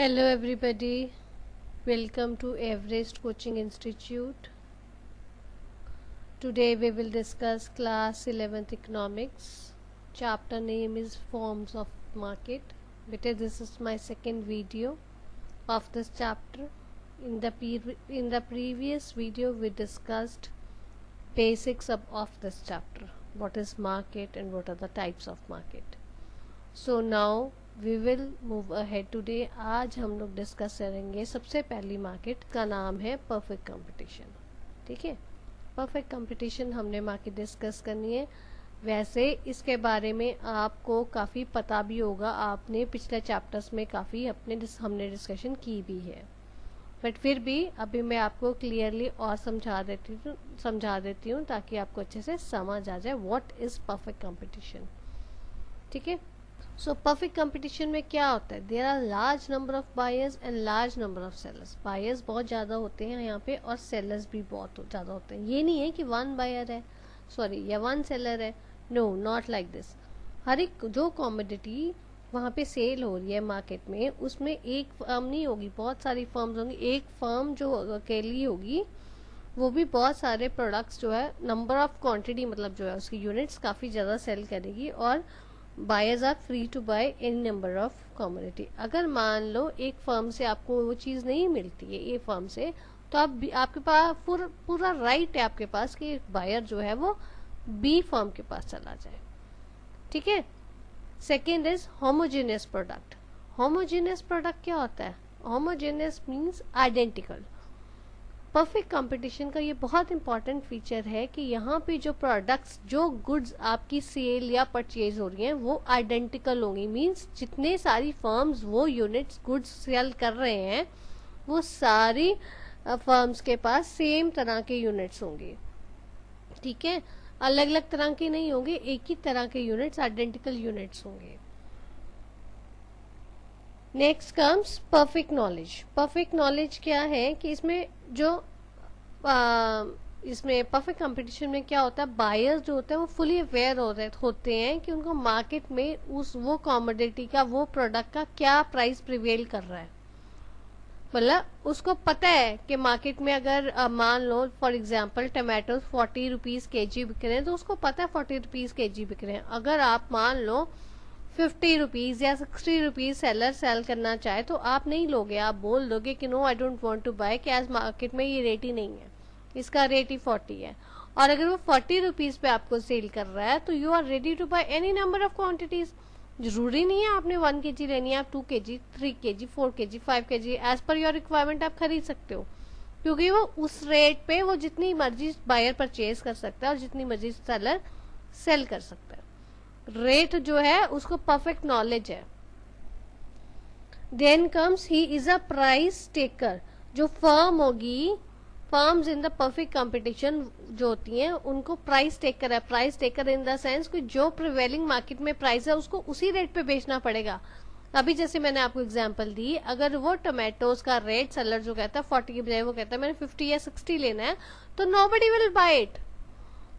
Hello everybody, welcome to Everest Coaching Institute. Today we will discuss class 11th economics. Chapter name is forms of market. Beta this is my second video of this chapter. In the in the previous video we discussed basics of, of this chapter. What is market and what are the types of market. So now we will move ahead today आज हम लोग discuss करेंगे सबसे पहली market का नाम है perfect competition ठीक है? परफेक्ट कंपटीशन हमने मार्केट डिस्कस करनी है। वैसे इसके बारे में आपको काफ़ी पता भी होगा। आपने पिछले चैप्टर्स में काफ़ी अपने हमने डिस्कशन की भी है। बट फिर भी अभी मैं आपको क्लियरली और समझा देती हूँ, समझा देती हूँ ताकि आपको अच्छे से समझ आ जाए व्हाट इज़ परफेक्ट कंपटीशन ठीक है? सो परफेक्ट कंपटीशन में क्या होता है? There are large number of buyers and large number of sellers buyers बहुत ज़्यादा होते हैं यहाँ पे और सेलर्स भी बहुत ज़्यादा होते हैं। ये नहीं है कि वन बायर है सॉरी या वन सेलर है। नो नॉट लाइक दिस हर एक जो कॉमोडिटी वहाँ पे सेल हो रही है मार्केट में, उसमें एक फर्म नहीं होगी, बहुत सारी फर्म्स होंगी। एक फर्म जो अकेली होगी, वो भी बहुत सारे प्रोडक्ट्स जो है नंबर ऑफ़ क्वांटिटी मतलब जो है, उसकी यूनिट्स काफ़ी ज़्यादा सेल करेगी और buyers are free to buy any number of commodity अगर मान लो एक फर्म से आपको वो चीज़ नहीं मिलती है ए फर्म से तो आप आपके पास पूरा पूरा राइट है आपके पास कि बायर जो है वो बी फर्म के पास चला जाए। ठीक है? Second is homogeneous product homogeneous product क्या होता है? Homogeneous means identical perfect competition का ये बहुत इंपॉर्टेंट फीचर है कि यहाँ पे जो प्रोडक्ट्स जो गुड्स आपकी सेल या परचेज हो रही हैं, वो आइडेंटिकल होंगी। मींस जितने सारी फर्म्स वो यूनिट्स गुड्स सेल कर रहे हैं, वो सारी फर्म्स के पास सेम तरह के यूनिट्स होंगे। ठीक है? अलग अलग तरह के नहीं होंगे, एक ही तरह के यूनिट्स आइडेंटिकल यूनिट्स होंगे। Next comes perfect knowledge perfect knowledge क्या है कि इसमें जो आ, इसमें परफेक्ट कंपटीशन में क्या होता है? बायर्स जो होते हैं वो फुली अवेयर हो रहे होते हैं कि उनको मार्केट में उस वो कॉमोडिटी का वो प्रोडक्ट का क्या प्राइस प्रिवेल कर रहा है। मतलब उसको पता है कि मार्केट में अगर मान लो for example tomato forty rupees K G बिक रहे हैं तो उसको पता है फोर्टी रुपीज़ के जी बिक रहे हैं। अगर आप मान लो फिफ्टी रुपीज़ या सिक्सटी रुपीज़ सेलर सेल करना चाहे तो आप नहीं लोगे, आप बोल दोगे कि no I don't want to buy कि आज मार्केट में ये रेट ही नहीं है। इसका रेट ही फोर्टी है। और अगर वो फोर्टी रुपीज़ पे आपको सेल कर रहा है तो you are ready to buy any number of quantities ज़रूरी नहीं है आपने वन के जी लेनी है, आप टू के जी थ्री के जी four K G five K G as per your requirement आप खरीद सकते हो। क्योंकि वो उस रेट पे वो जितनी मर्ज़ी बायर परचेज कर सकता है और जितनी मर्ज़ी सेलर सेल कर सकता है। रेट जो है, उसको परफेक्ट नॉलेज है। Then comes he is a price taker जो फर्म होगी firms in the perfect competition जो होती हैं, उनको प्राइस टेकर है। Price taker in the sense कि जो प्रिवेलिंग मार्केट में प्राइस है, उसको उसी रेट पे बेचना पड़ेगा। अभी जैसे मैंने आपको एग्जांपल दी, अगर वो टोमेटोज का रेट सेलर जो कहता है फोर्टी के बजाय वो कहता है, मैंने फिफ्टी या सिक्सटी लेना है तो nobody will buy it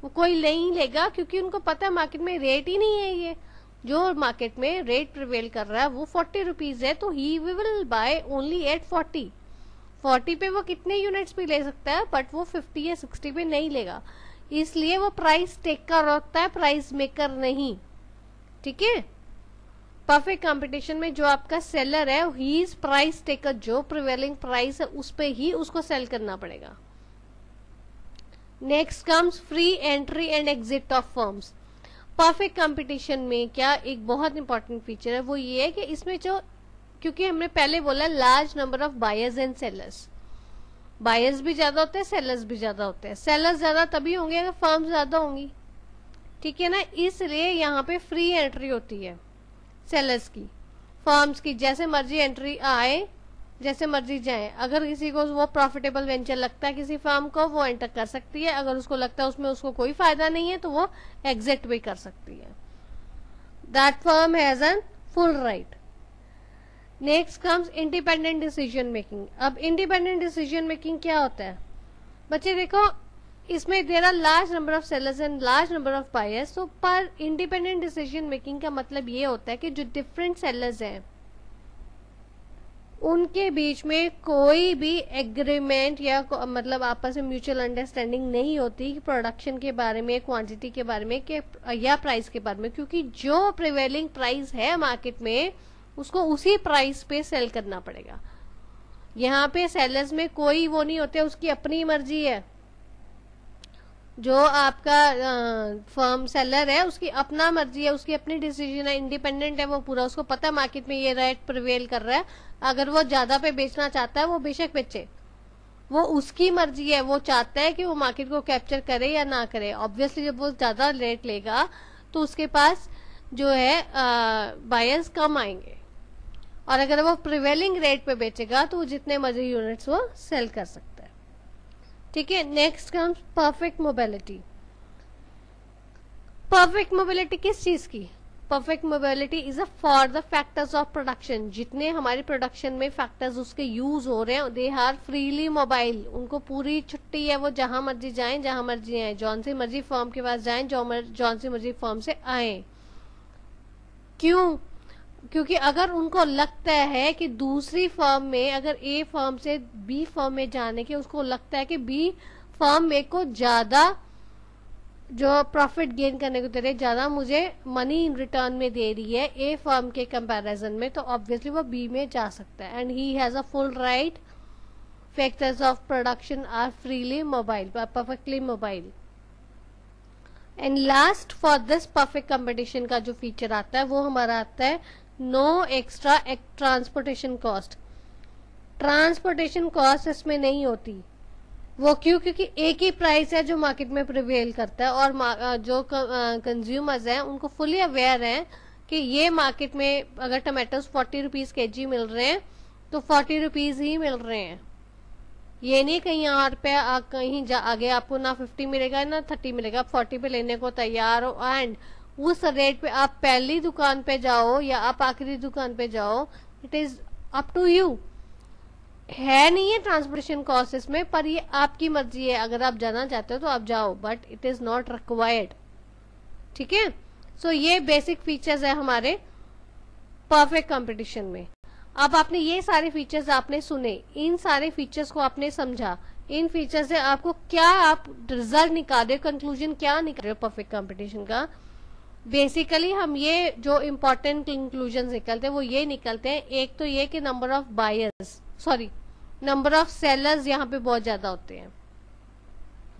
वो कोई नहीं लेगा, क्योंकि उनको पता है मार्केट में रेट ही नहीं है ये। जो मार्केट में रेट प्रिवेल कर रहा है, वो फोर्टी रुपीज़ है तो he will buy only at forty forty पे वो कितने यूनिट्स भी ले सकता है बट वो फिफ्टी या सिक्सटी पे नहीं लेगा। इसलिए वो प्राइस टेकर होता है प्राइस मेकर नहीं। ठीक है? परफेक्ट कंपटीशन में जो आपका सेलर है ही इज़ प्राइस टेकर जो प्रिवेलिंग प्राइस है, उस पर ही उसको सेल करना पड़ेगा। Next comes free entry and exit of firms perfect competition में क्या एक बहुत इंपॉर्टेंट फीचर है, वो ये है कि इसमें जो, क्योंकि हमने पहले बोला large number of buyers and sellers buyers भी ज़्यादा होते हैं सेलर्स भी ज़्यादा होते हैं. सेलर्स ज़्यादा तभी होंगे अगर फर्म ज़्यादा होंगी. ठीक है ना? इसलिए यहाँ पे फ्री एंट्री होती है सेलर्स की. फर्म्स की, जैसे मर्ज़ी एंट्री आए जैसे मर्ज़ी जाए। अगर किसी को वो प्रॉफिटेबल वेंचर लगता है किसी फर्म को, वो एंटर कर सकती है। अगर उसको लगता है उसमें उसको कोई फ़ायदा नहीं है तो वो एग्जिट भी कर सकती है। That firm has an full right next comes independent decision making अब इंडिपेंडेंट डिसीज़न मेकिंग क्या होता है? बच्चे देखो, इसमें there are large number of sellers and large number of buyers तो पर इंडिपेंडेंट डिसीज़न मेकिंग का मतलब ये होता है कि जो डिफरेंट सेलर्स हैं उनके बीच में कोई भी एग्रीमेंट या मतलब आपस में म्यूचुअल अंडरस्टैंडिंग नहीं होती प्रोडक्शन के बारे में क्वांटिटी के बारे में के, या प्राइस के बारे में, क्योंकि जो प्रिवेलिंग प्राइस है मार्केट में, उसको उसी प्राइस पे सेल करना पड़ेगा। यहाँ पे सेलर्स में कोई वो नहीं होते, उसकी अपनी मर्ज़ी है। जो आपका फर्म सेलर है, उसकी अपना मर्ज़ी है, उसकी अपनी डिसीज़न है इंडिपेंडेंट है, वो पूरा उसको पता है मार्केट में ये रेट प्रिवेल कर रहा है। अगर वो ज़्यादा पे बेचना चाहता है, वो बेशक बेचे। वो उसकी मर्ज़ी है, वो चाहता है कि वो मार्केट को कैप्चर करे या ना करे। ऑब्वियसली जब वो ज़्यादा रेट लेगा तो उसके पास जो है बायर्स कम आएँगे। और अगर वो प्रिवेलिंग रेट पे बेचेगा तो जितने मर्ज़ी यूनिट्स वो सेल कर सकता ठीक है next comes perfect mobility perfect mobility किस चीज़ की? Perfect mobility is a for the factors of production जितने हमारे प्रोडक्शन में फैक्टर्स उसके यूज़ हो रहे हैं दे आर फ्रीली मोबाइल उनको पूरी छुट्टी है वो जहाँ मर्ज़ी जाएँ, जहाँ मर्ज़ी आए, जौन सी मर्ज़ी फॉर्म के पास जाए जौन सी मर्ज़ी फॉर्म से आए। क्यों? क्योंकि अगर उनको लगता है कि दूसरी फर्म में, अगर ए फर्म से बी फर्म में जाने के, उसको लगता है कि बी फर्म मेरे को ज़्यादा जो प्रॉफिट गेन करने को दे रही है, ज़्यादा मुझे मनी इन रिटर्न में दे रही है ए फर्म के कंपैरिजन में तो ऑब्वियसली वो बी में जा सकता है। And he has a full right factors of production are freely mobile perfectly mobile and last for this perfect competition का जो फीचर आता है, वो हमारा आता है no extra transportation cost transportation cost इसमें नहीं होती। वो क्यों? क्योंकि एक ही प्राइस है जो मार्केट में प्रिवेल करता है और जो कंज्यूमर्स हैं, उनको फुली अवेयर हैं कि ये मार्केट में अगर टमाटोज फोर्टी रुपीज़ के जी मिल रहे हैं तो फोर्टी रुपीज़ ही मिल रहे हैं। ये नहीं कहीं और पे कहीं जा, आगे आपको ना फिफ्टी मिलेगा, ना थर्टी मिलेगा। फोर्टी पे लेने को तैयार हो एंड उस रेट पे आप पहली दुकान पे जाओ या आप आखिरी दुकान पे जाओ it is up to you है नहीं है ट्रांसपोर्टेशन कॉस्ट इसमें, पर ये आपकी मर्ज़ी है। अगर आप जाना चाहते हो तो आप जाओ but it is not required ठीक है? सो ये बेसिक फीचर्स है हमारे परफेक्ट कंपटीशन में। अब आपने ये सारे फीचर्स आपने सुने, इन सारे फीचर्स को आपने समझा। इन फीचर से आपको क्या आप रिज़ल्ट निकाल रहे हो कंक्लूजन क्या निकाल रहे हो परफेक्ट कंपटीशन का? बेसिकली हम ये जो इम्पोर्टेंट कंक्लूजन निकलते हैं, वो ये निकलते हैं। एक तो ये कि number of buyers sorry number of sellers यहाँ पे बहुत ज़्यादा होते हैं।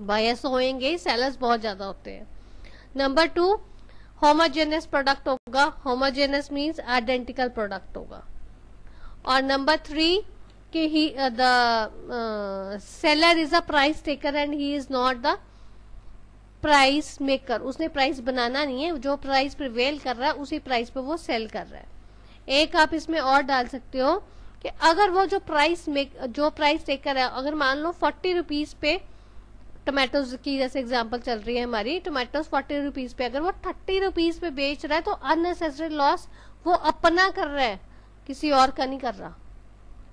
बायर्स होएँगे सेलर्स बहुत ज़्यादा होते हैं। नंबर टू होमोजेनस प्रोडक्ट होगा। होमोजेनस मीन्स आइडेंटिकल प्रोडक्ट होगा। और नंबर थ्री कि he the seller is a price taker and he is not the price maker उसने प्राइस बनाना नहीं है, जो प्राइस प्रिवेल कर रहा है, उसी प्राइस पे वो सेल कर रहा है। एक आप इसमें और डाल सकते हो कि अगर वो जो प्राइस मेक जो प्राइस टेकर है, अगर मान लो फोर्टी रुपीज़ पे टोमेटोज की जैसे एग्जांपल चल रही है हमारी टोमेटोज फोर्टी रुपीज़ पे अगर वो थर्टी रुपीज़ पे बेच रहा है तो अननेसेसरी लॉस वो अपना कर रहा है, किसी और का नहीं कर रहा।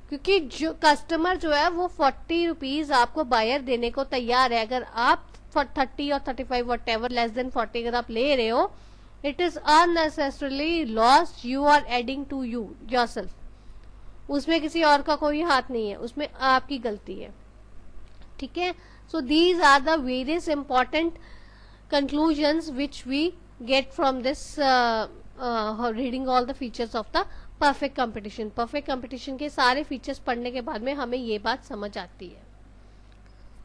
क्योंकि जो कस्टमर जो है, वो फोर्टी रुपीज़ आपको बायर देने को तैयार है। अगर आप थर्टी और thirty five whatever less than forty अगर आप ले रहे हो it is unnecessarily loss you are adding to you yourself उसमें किसी और का कोई हाथ नहीं है, उसमें आपकी गलती है। ठीक है? So these are the various important conclusions which we get from this reading all the features of the perfect competition perfect competition के सारे फीचर्स पढ़ने के बाद में हमें ये बात समझ आती है।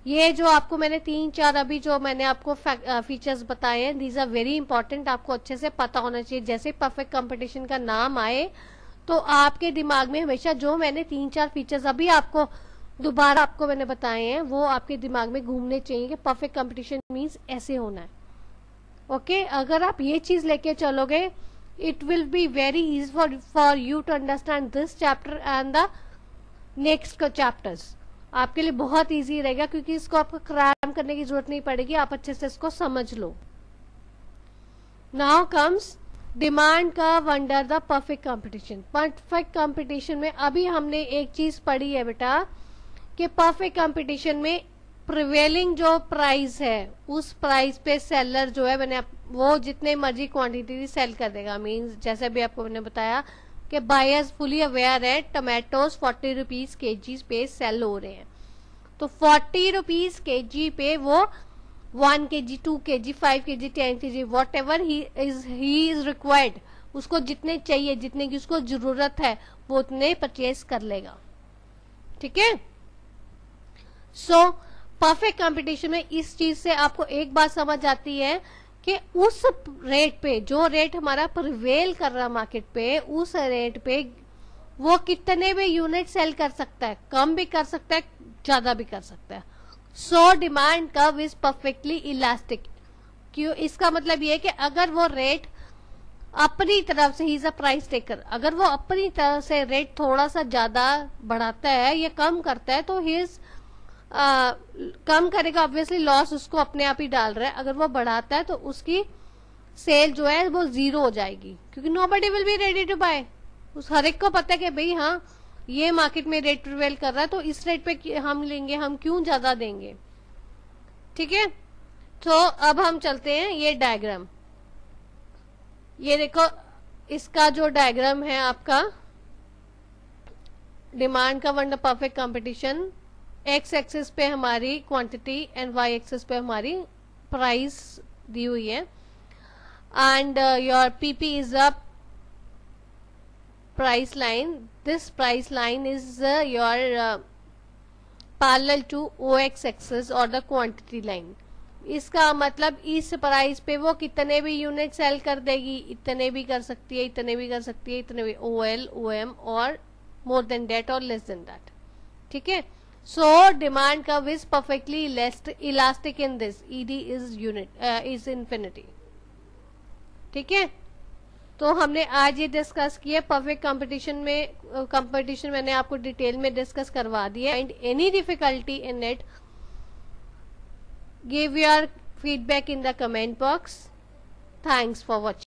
ये जो आपको मैंने तीन, चार अभी जो मैंने आपको फीचर्स बताए हैं दीज आर वेरी इंपॉर्टेंट आपको अच्छे से पता होना चाहिए। जैसे परफेक्ट कंपटीशन का नाम आए तो आपके दिमाग में हमेशा जो मैंने तीन, चार फीचर्स अभी आपको दोबारा आपको मैंने बताए हैं, वो आपके दिमाग में घूमने चाहिए कि परफेक्ट कंपटीशन मीन्स ऐसे होना है। Okay okay? अगर आप ये चीज़ लेके चलोगे it will be very easy for for you to understand this chapter and the next chapters आपके लिए बहुत इजी रहेगा क्योंकि इसको आपको क्रैम करने की ज़रूरत नहीं पड़ेगी। आप अच्छे से इसको समझ लो। नाउ कम्स डिमांड का under the perfect competition perfect competition में अभी हमने एक चीज़ पढ़ी है बेटा कि परफेक्ट कंपटीशन में प्रिवेलिंग जो प्राइस है, उस प्राइस पे सेलर जो है, मैंने वो जितने मर्ज़ी क्वांटिटी सेल कर देगा। मींस जैसे भी आपको मैंने बताया कि बायर्स फुली अवेयर है tomatoes forty rupees K G पे सेल हो रहे हैं। तो फोर्टी रुपीज़ के जी पे वो वन के जी टू के G five K G ten K G whatever he is he is required उसको जितने चाहिए, जितने की उसको ज़रूरत है, वो उतने परचेज कर लेगा। ठीक है? सो परफेक्ट कंपटीशन में इस चीज़ से आपको एक बात समझ आती है कि उस रेट पे, जो रेट हमारा प्रिवेल कर रहा मार्केट पे, उस रेट पे वो कितने भी यूनिट सेल कर सकता है, कम भी कर सकता है, ज़्यादा भी कर सकता है। So demand curve is perfectly elastic क्यों? इसका मतलब ये कि अगर वो रेट अपनी तरफ़ से he is a price taker अगर वो अपनी तरफ़ से रेट थोड़ा सा ज़्यादा बढ़ाता है या कम करता है तो हिज कम करेगा ऑब्वियसली लॉस उसको अपने आप ही डाल रहा है। अगर वो बढ़ाता है तो उसकी सेल जो है वो ज़ीरो हो जाएगी। क्योंकि nobody will be ready to buy उस हर एक को पता है कि भाई हाँ ये मार्केट में रेट प्रिवेल कर रहा है तो इस रेट पे हम लेंगे, हम क्यों ज़्यादा देंगे? ठीक है? तो अब हम चलते हैं ये डायग्राम ये देखो, इसका जो डायग्राम है आपका डिमांड का one perfect competition X axis पे हमारी क्वांटिटी एंड वाई एक्सेस पे हमारी प्राइस दी हुई है। And your PP is a price line this price line is your parallel to O X axis और द क्वांटिटी लाइन इसका मतलब इस प्राइस पे वो कितने भी यूनिट सेल कर देगी। इतने भी कर सकती है, इतने भी कर सकती है, इतने भी ओ एल ओ एम और मोर देन डेट और लेस देन डेट ठीक है? So demand curve is perfectly elastic in this. ED is unit uh, is infinity. ठीक है तो हमने आज ये डिस्कस किया परफेक्ट कंपटीशन में कंपटीशन uh, मैंने आपको डिटेल में डिस्कस करवा दिया and any difficulty in it give your feedback in the comment box thanks for watching